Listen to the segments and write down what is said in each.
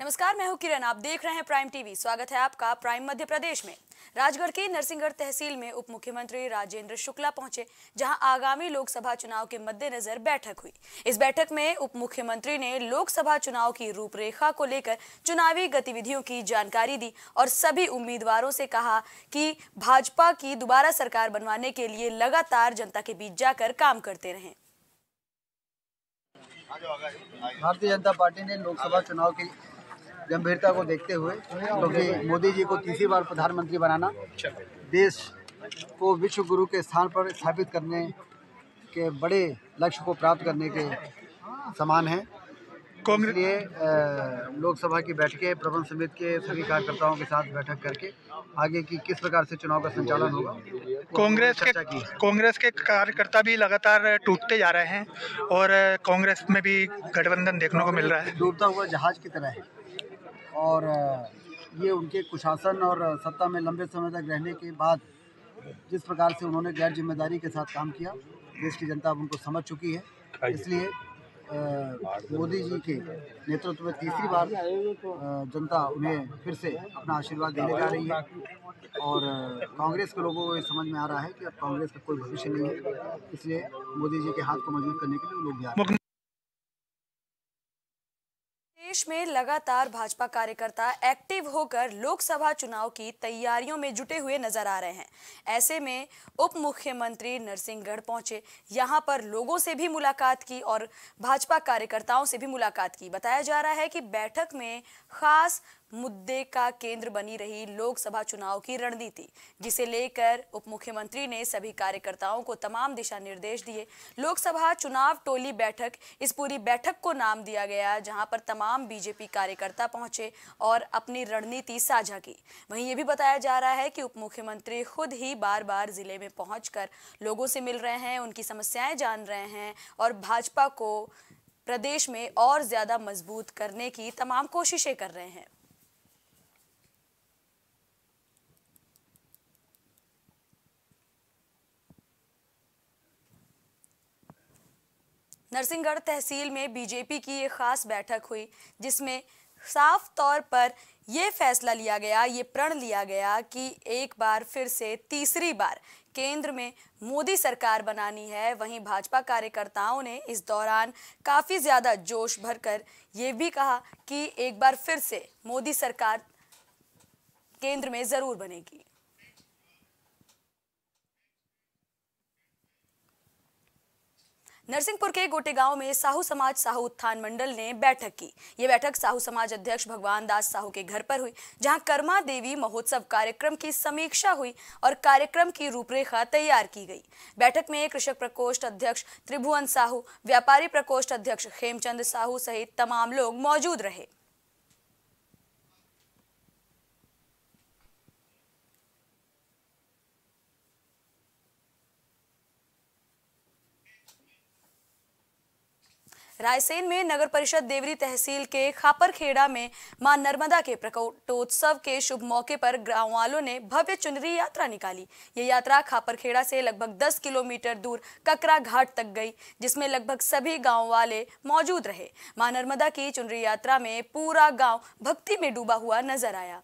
नमस्कार, मैं हूँ किरण। आप देख रहे हैं प्राइम टीवी स्वागत है आपका प्राइम मध्य प्रदेश में। राजगढ़ के नरसिंहगढ़ तहसील में उप मुख्यमंत्री राजेंद्र शुक्ला पहुँचे, जहाँ आगामी लोकसभा चुनाव के मद्देनजर बैठक हुई। इस बैठक में उप मुख्यमंत्री ने लोकसभा चुनाव की रूपरेखा को लेकर चुनावी गतिविधियों की जानकारी दी और सभी उम्मीदवारों से कहा कि भाजपा की दोबारा सरकार बनवाने के लिए लगातार जनता के बीच जाकर काम करते रहें। भारतीय जनता पार्टी ने लोकसभा चुनाव की गंभीरता को देखते हुए क्योंकि तो मोदी जी को तीसरी बार प्रधानमंत्री बनाना देश को विश्व गुरु के स्थान पर स्थापित करने के बड़े लक्ष्य को प्राप्त करने के समान है। कांग्रेस लिए लोकसभा की बैठकें प्रबंध समिति के सभी कार्यकर्ताओं के साथ बैठक करके आगे की किस प्रकार से चुनाव का संचालन होगा कांग्रेस के कांग्रेस के कार्यकर्ता भी लगातार टूटते जा रहे हैं और कांग्रेस में भी गठबंधन देखने को मिल रहा है। डूबता हुआ जहाज़ की तरह है। और ये उनके कुशासन और सत्ता में लंबे समय तक रहने के बाद जिस प्रकार से उन्होंने गैर ज़िम्मेदारी के साथ काम किया देश की जनता अब उनको समझ चुकी है। इसलिए मोदी जी के नेतृत्व में तीसरी बार जनता उन्हें फिर से अपना आशीर्वाद देने जा रही है। और कांग्रेस के लोगों को ये समझ में आ रहा है कि अब कांग्रेस का कोई भविष्य नहीं है। इसलिए मोदी जी के हाथ को मज़बूत करने के लिए लोग जा रहे हैं देश में लगातार भाजपा कार्यकर्ता एक्टिव होकर लोकसभा चुनाव की तैयारियों में जुटे हुए नज़र आ रहे हैं। ऐसे में उप मुख्यमंत्री नरसिंहगढ़ पहुँचे। यहाँ पर लोगों से भी मुलाकात की और भाजपा कार्यकर्ताओं से भी मुलाकात की। बताया जा रहा है कि बैठक में खास मुद्दे का केंद्र बनी रही लोकसभा चुनाव की रणनीति, जिसे लेकर उप मुख्यमंत्री ने सभी कार्यकर्ताओं को तमाम दिशा निर्देश दिए। लोकसभा चुनाव टोली बैठक, इस पूरी बैठक को नाम दिया गया, जहाँ पर तमाम बीजेपी कार्यकर्ता पहुँचे और अपनी रणनीति साझा की। वहीं ये भी बताया जा रहा है कि उप मुख्यमंत्री खुद ही बार बार ज़िले में पहुंचकर लोगों से मिल रहे हैं, उनकी समस्याएँ जान रहे हैं और भाजपा को प्रदेश में और ज़्यादा मज़बूत करने की तमाम कोशिशें कर रहे हैं। नरसिंहगढ़ तहसील में बीजेपी की एक खास बैठक हुई, जिसमें साफ़ तौर पर यह फैसला लिया गया, ये प्रण लिया गया कि एक बार फिर से तीसरी बार केंद्र में मोदी सरकार बनानी है। वहीं भाजपा कार्यकर्ताओं ने इस दौरान काफ़ी ज़्यादा जोश भरकर ये भी कहा कि एक बार फिर से मोदी सरकार केंद्र में ज़रूर बनेगी। नरसिंहपुर के गोटे गाँव में साहू समाज साहू उत्थान मंडल ने बैठक की। ये बैठक साहू समाज अध्यक्ष भगवान दास साहू के घर पर हुई, जहाँ कर्मा देवी महोत्सव कार्यक्रम की समीक्षा हुई और कार्यक्रम की रूपरेखा तैयार की गई। बैठक में कृषक प्रकोष्ठ अध्यक्ष त्रिभुवन साहू, व्यापारी प्रकोष्ठ अध्यक्ष खेमचंद साहू सहित तमाम लोग मौजूद रहे। रायसेन में नगर परिषद देवरी तहसील के खापरखेड़ा में माँ नर्मदा के प्रकटोत्सव के शुभ मौके पर गाँव वालों ने भव्य चुनरी यात्रा निकाली। ये यात्रा खापरखेड़ा से लगभग 10 किलोमीटर दूर ककरा घाट तक गई, जिसमें लगभग सभी गाँव वाले मौजूद रहे। माँ नर्मदा की चुनरी यात्रा में पूरा गाँव भक्ति में डूबा हुआ नज़र आया।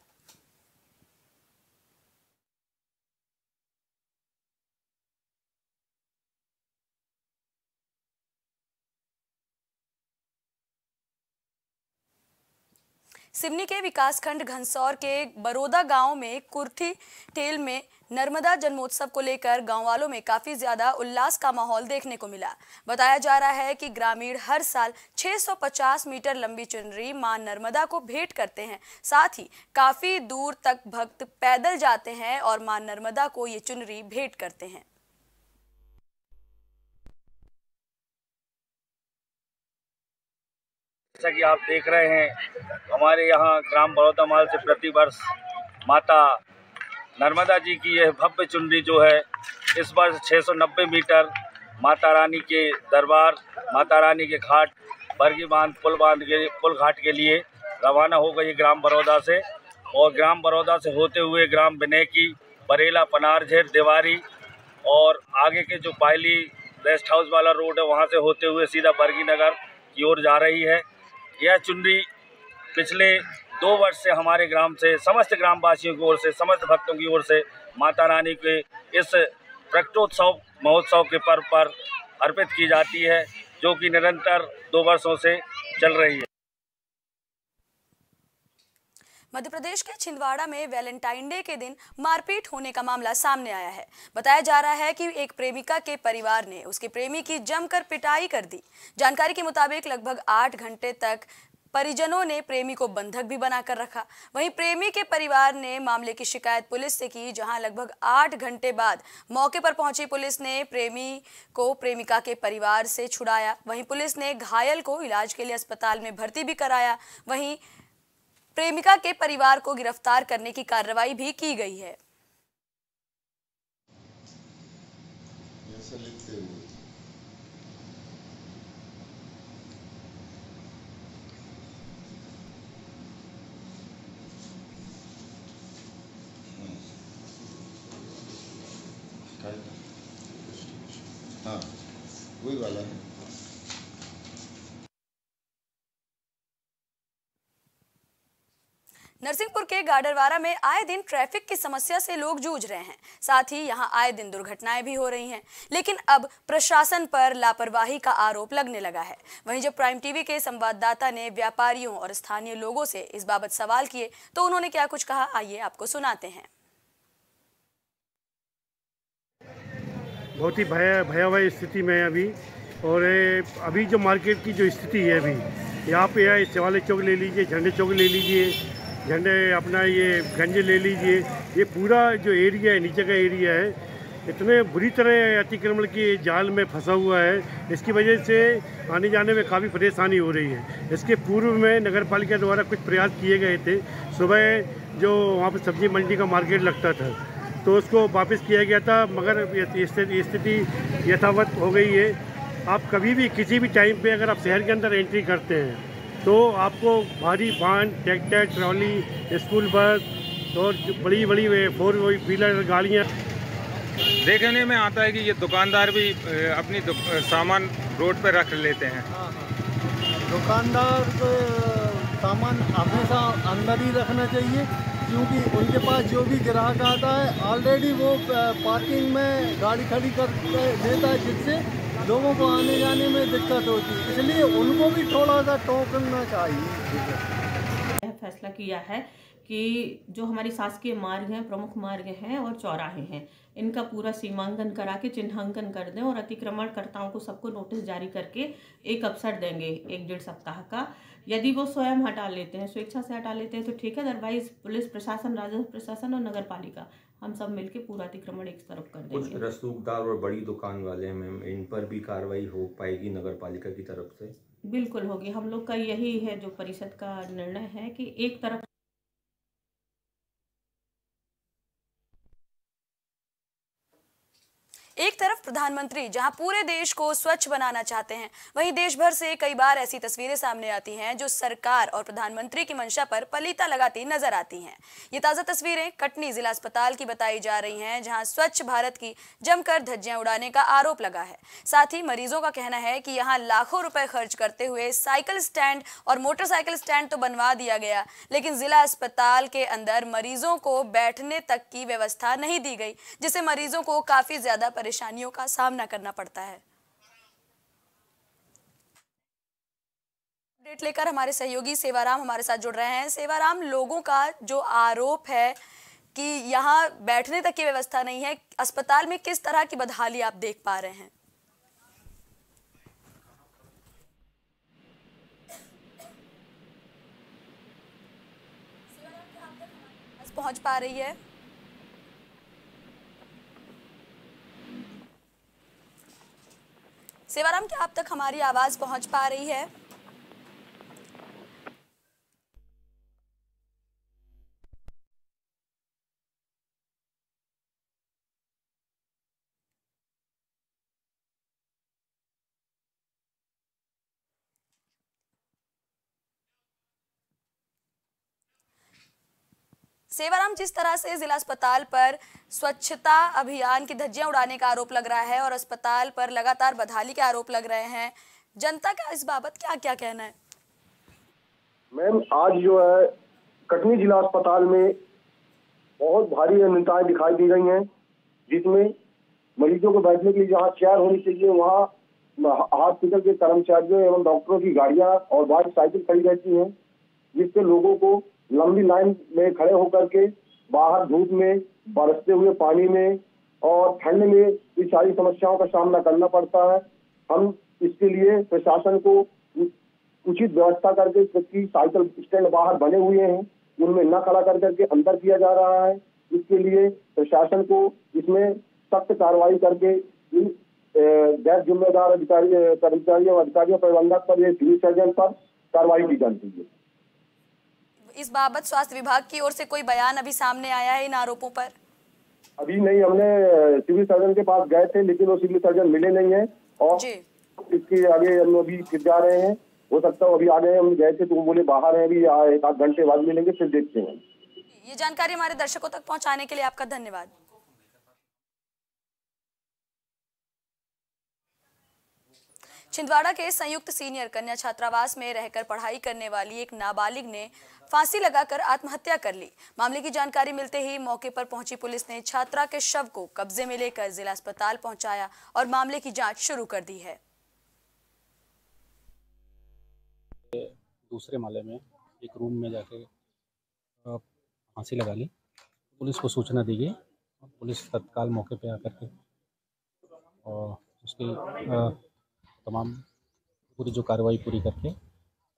सिवनी के विकासखंड घनसौर के बरोदा गाँव में कुर्थी टेल में नर्मदा जन्मोत्सव को लेकर गाँव वालों में काफ़ी ज़्यादा उल्लास का माहौल देखने को मिला। बताया जा रहा है कि ग्रामीण हर साल 650 मीटर लंबी चुनरी माँ नर्मदा को भेंट करते हैं। साथ ही काफ़ी दूर तक भक्त पैदल जाते हैं और माँ नर्मदा को ये चुनरी भेंट करते हैं। जैसा कि आप देख रहे हैं, हमारे यहाँ ग्राम बड़ौदा माल से प्रति वर्ष माता नर्मदा जी की यह भव्य चुनरी जो है, इस वर्ष 690 मीटर माता रानी के दरबार, माता रानी के घाट, बरगी बाँध, पुल बाँध के, पुल घाट के लिए रवाना हो गई ग्राम बड़ौदा से। और ग्राम बड़ौदा से होते हुए ग्राम बिनेकी बरेला, पनारझेर, देवारी और आगे के जो पायली रेस्ट हाउस वाला रोड है, वहाँ से होते हुए सीधा बरगी नगर की ओर जा रही है। यह चुनरी पिछले दो वर्ष से हमारे ग्राम से, समस्त ग्रामवासियों की ओर से, समस्त भक्तों की ओर से, माता रानी के इस प्रकटोत्सव, महोत्सव के पर्व पर अर्पित की जाती है, जो कि निरंतर दो वर्षों से चल रही है। मध्य प्रदेश के छिंदवाड़ा में वैलेंटाइन डे के दिन मारपीट होने का मामला सामने आया है। बताया जा रहा है कि एक प्रेमिका के परिवार ने उसके प्रेमी की जमकर पिटाई कर दी। जानकारी के मुताबिक लगभग आठ घंटे तक परिजनों ने प्रेमी को बंधक भी बनाकर रखा। वहीं प्रेमी के परिवार ने मामले की शिकायत पुलिस से की, जहाँ लगभग आठ घंटे बाद मौके पर पहुँची पुलिस ने प्रेमी को प्रेमिका के परिवार से छुड़ाया। वहीं पुलिस ने घायल को इलाज के लिए अस्पताल में भर्ती भी कराया। वहीं प्रेमिका के परिवार को गिरफ़्तार करने की कार्रवाई भी की गई है। हाँ वही वाला है नरसिंहपुर के गाडरवारा में आए दिन ट्रैफ़िक की समस्या से लोग जूझ रहे हैं। साथ ही यहाँ आए दिन दुर्घटनाएँ भी हो रही हैं। लेकिन अब प्रशासन पर लापरवाही का आरोप लगने लगा है। वहीं जब प्राइम टीवी के संवाददाता ने व्यापारियों और स्थानीय लोगों से इस बाबत सवाल किए तो उन्होंने क्या कुछ कहा? आइए आपको सुनाते हैं। बहुत ही भयावह स्थिति में अभी। और अभी जो मार्केट की जो स्थिति है अभी, यहाँ पे है शिवालय चौक ले लीजिए, झंडे चौक ले लीजिए झंडे अपना ये गंज ले लीजिए। ये पूरा जो एरिया है, नीचे का एरिया है, इतने बुरी तरह अतिक्रमण के जाल में फंसा हुआ है। इसकी वजह से आने जाने में काफ़ी परेशानी हो रही है। इसके पूर्व में नगर पालिका द्वारा कुछ प्रयास किए गए थे। सुबह जो वहाँ पर सब्ज़ी मंडी का मार्केट लगता था तो उसको वापस किया गया था, मगर स्थिति यथावत हो गई है। आप कभी भी, किसी भी टाइम पे अगर आप शहर के अंदर एंट्री करते हैं तो आपको भारी वाहन ट्रैक्टर ट्रॉली स्कूल बस और बड़ी बड़ी फोर व्हीलर गाड़ियाँ। देखने में आता है कि ये दुकानदार भी अपनी दुक, सामान रोड पर रख लेते हैं। दुकानदार को सामान हमेशा अंदर ही रखना चाहिए क्योंकि उनके पास जो भी ग्राहक आता है ऑलरेडी वो पार्किंग में गाड़ी खड़ी कर देता है जिससे लोगों को आने जाने में दिक्कत होती है, इसलिए उनको भी थोड़ा सा टोकना चाहिए। फैसला किया है कि जो हमारी शासकीय मार्ग हैं, प्रमुख मार्ग हैं और चौराहे हैं, इनका पूरा सीमांकन करा के चिन्हांकन कर दें और अतिक्रमणकर्ताओं को सबको नोटिस जारी करके एक अवसर देंगे एक डेढ़ सप्ताह का। यदि वो स्वयं हटा लेते हैं, स्वेच्छा से हटा लेते हैं तो ठीक है अदरवाइज़ पुलिस प्रशासन, राजस्व प्रशासन और नगर पालिका हम सब मिलके पूरा अतिक्रमण एक तरफ़ कर देंगे। कुछ रसूखदार और बड़ी दुकान वाले हैं मैम इन पर भी कार्रवाई हो पाएगी नगर पालिका की तरफ़ से? बिल्कुल होगी। हम लोग का यही है जो परिषद का निर्णय है कि एक तरफ़ एक तरफ़ प्रधानमंत्री, जहाँ पूरे देश को स्वच्छ बनाना चाहते हैं, वहीं देश भर से कई बार ऐसी तस्वीरें सामने आती हैं जो सरकार और प्रधानमंत्री की मंशा पर पलीता लगाती नज़र आती हैं। ये ताज़ा तस्वीरें कटनी जिला अस्पताल की बताई जा रही हैं, जहाँ स्वच्छ भारत की जमकर धज्जियाँ उड़ाने का आरोप लगा है। साथ ही मरीजों का कहना है कि यहाँ लाखों रुपए खर्च करते हुए साइकिल स्टैंड और मोटरसाइकिल स्टैंड तो बनवा दिया गया, लेकिन जिला अस्पताल के अंदर मरीजों को बैठने तक की व्यवस्था नहीं दी गई, जिससे मरीजों को काफ़ी ज़्यादा परेशानियों का सामना करना पड़ता है। अपडेट लेकर हमारे सहयोगी सेवाराम हमारे साथ जुड़ रहे हैं। सेवाराम, लोगों का जो आरोप है कि यहाँ बैठने तक की व्यवस्था नहीं है, अस्पताल में किस तरह की बदहाली आप देख पा रहे हैं? पहुँच पा रही है सेवाराम क्या आप तक हमारी आवाज़ पहुँच पा रही है। सेवाराम, जिस तरह से जिला अस्पताल पर स्वच्छता अभियान की धज्जियाँ उड़ाने का आरोप लग रहा है और अस्पताल पर लगातार बदहाली के आरोप लग रहे हैं, जनता का इस बाबत क्या क्या कहना है? मैम, आज जो है, कटनी जिला अस्पताल में बहुत भारी अनियमितताएँ दिखाई दी गई हैं, जिसमें मरीजों को बैठने के लिए जहाँ चेयर होनी चाहिए, वहाँ हॉस्पिटल के कर्मचारियों एवं डॉक्टरों की गाड़ियाँ और बाइक, साइकिल खड़ी रहती हैं, जिससे लोगों को लंबी लाइन में खड़े होकर के बाहर धूप में, बरसते हुए पानी में और ठंड में इस सारी समस्याओं का सामना करना पड़ता है। हम इसके लिए प्रशासन को उचित व्यवस्था करके, जबकि साइकिल स्टैंड बाहर बने हुए हैं, उनमें न खड़ा कर करके अंदर किया जा रहा है। इसके लिए प्रशासन को इसमें सख्त कार्रवाई करके इन गैर जिम्मेदार अधिकारी कर्मचारियों अधिकारियों, प्रबंधक पर सिविल सर्जन पर कार्रवाई की जानी चाहिए। इस बाबत स्वास्थ्य विभाग की ओर से कोई बयान अभी सामने आया है इन आरोपों पर? अभी नहीं हमने सिविल सर्जन के पास गए थे लेकिन वो सिविल सर्जन मिले नहीं है। और इसके आगे हम अभी फिर जा रहे हैं। हो सकता है अभी आ गए हम गए थे तो बोले बाहर है अभी एक आध घंटे बाद मिलेंगे फिर देखते हैं। ये जानकारी हमारे दर्शकों तक पहुँचाने के लिए आपका धन्यवाद। छिंदवाड़ा के संयुक्त सीनियर कन्या छात्रावास में रहकर पढ़ाई करने वाली एक नाबालिग ने फांसी लगाकर आत्महत्या कर ली। मामले की जानकारी मिलते ही मौके पर पहुँची पुलिस ने छात्रा के शव को कब्जे में लेकर जिला अस्पताल पहुँचाया और मामले की जाँच शुरू कर दी है। दूसरे माले में एक रूम में जाके फांसी लगा ली। पुलिस को सूचना दी गई पुलिस तत्काल मौके पे आकर के और उसकी तमाम पूरी जो कार्रवाई पूरी करके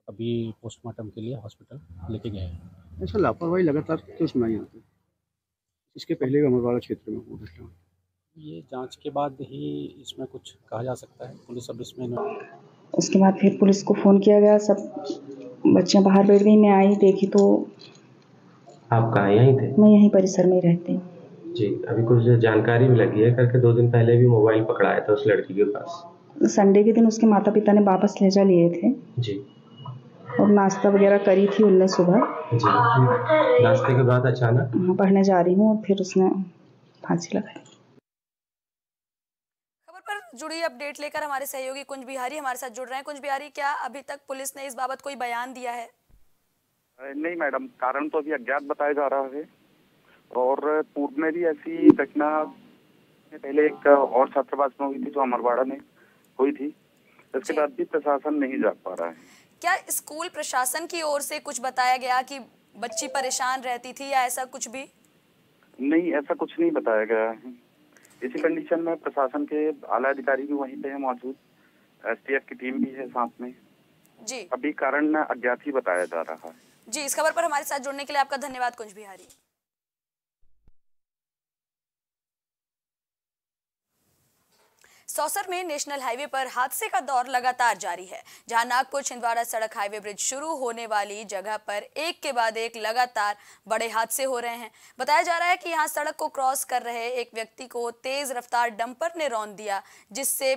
अभी पोस्टमार्टम के लिए हॉस्पिटल लेके गए हैं। ऐसा लापरवाही लगातार क्यों सुनाई जाती है। इसके पहले भी अमरवाड़ा क्षेत्र में हुआ घटना ये जाँच के बाद ही इसमें कुछ कहा जा सकता है। पुलिस अब इसमें उसके बाद फिर पुलिस को फ़ोन किया गया सब बच्चियाँ बाहर बैठ गई मैं आई देखी तो आप कहाँ यहीं थे? मैं यहीं परिसर में रहती हूँ। जी अभी कुछ जानकारी भी लगी है करके दो दिन पहले भी मोबाइल पकड़ाया था उस लड़की के पास। संडे के दिन उसके माता पिता ने वापस लहजा लिए थे। जी। और नाश्ता वगैरह करी थी उनने सुबह। नाश्ते के बाद अचानक? हाँ पढ़ने जा रही हूँ फिर उसने फांसी लगाई। जुड़ी अपडेट लेकर हमारे सहयोगी कुंज बिहारी हमारे साथ जुड़ रहे हैं। कुंज बिहारी क्या अभी तक पुलिस ने इस बाबत कोई बयान दिया है? नहीं मैडम कारण तो अभी अज्ञात बताया जा रहा है। और पूर्व में भी ऐसी घटना पहले एक और छात्रावास में हुई थी जो अमरवाड़ा में हुई थी। इसके बाद भी प्रशासन नहीं जा पा रहा है। क्या स्कूल प्रशासन की ओर से कुछ बताया गया कि बच्ची परेशान रहती थी या ऐसा कुछ भी? नहीं ऐसा कुछ नहीं बताया गया है। इसी कंडीशन में प्रशासन के आला अधिकारी भी वहीं पे है मौजूद। एसटीएफ की टीम भी है साथ में। जी। अभी कारण अज्ञात ही बताया जा रहा है। जी इस खबर पर हमारे साथ जुड़ने के लिए आपका धन्यवाद कुंज बिहारी सौसर में नेशनल हाईवे पर हादसे का दौर लगातार जारी है, जहाँ नागपुर छिंदवाड़ा सड़क हाईवे ब्रिज शुरू होने वाली जगह पर एक के बाद एक लगातार बड़े हादसे हो रहे हैं। बताया जा रहा है कि यहाँ सड़क को क्रॉस कर रहे एक व्यक्ति को तेज रफ्तार डंपर ने रौन दिया, जिससे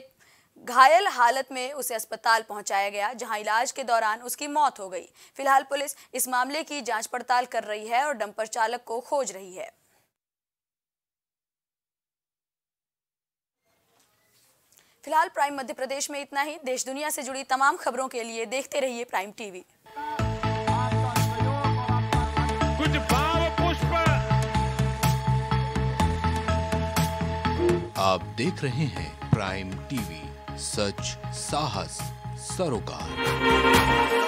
घायल हालत में उसे अस्पताल पहुँचाया गया, जहाँ इलाज के दौरान उसकी मौत हो गई। फ़िलहाल पुलिस इस मामले की जाँच पड़ताल कर रही है और डंपर चालक को खोज रही है। फ़िलहाल प्राइम मध्य प्रदेश में इतना ही। देश दुनिया से जुड़ी तमाम खबरों के लिए देखते रहिए प्राइम टीवी। कुछ भाव पुष्प। आप देख रहे हैं प्राइम टीवी। सच साहस सरोकार।